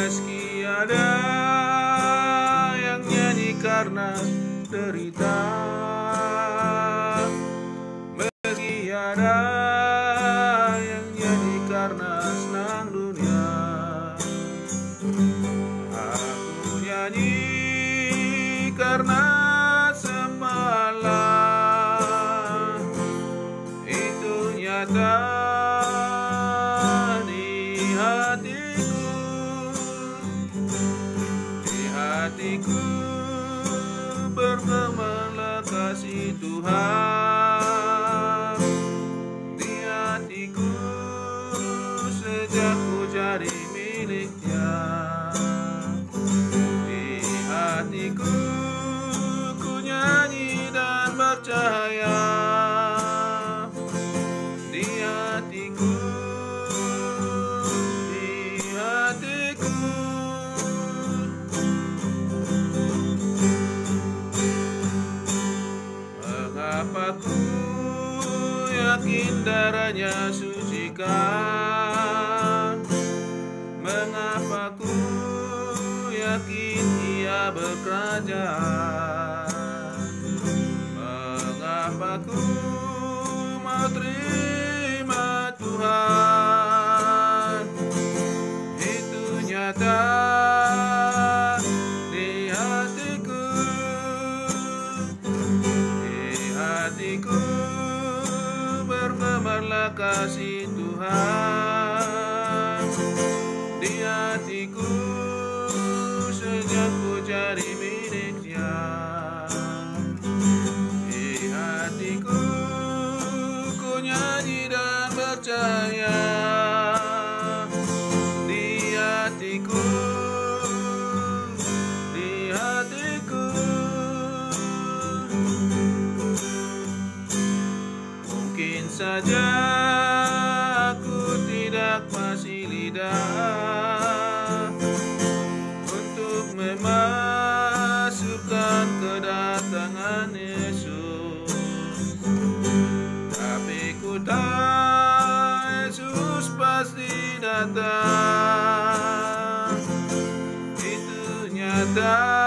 ada yang nyanyi karena derita. Bagi ada yang nyanyi karena senang dunia. Aku nyanyi karena semalam. Itu nyata hatiku bergemarlah kasih Tuhan yakin darahnya sucikan. Mengapa ku yakin ia berkerajaan Mengapa ku mau terima Tuhan bergemarlah kasih Tuhan. Di hatiku sejak ku cari miliknya. Di hatiku ku nyanyi dan percaya saja aku tidak masih lidah. Untuk memasukkan kedatangan Yesus. Tapi ku tahu Yesus pasti datang. Itu nyata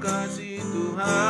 kasih Tuhan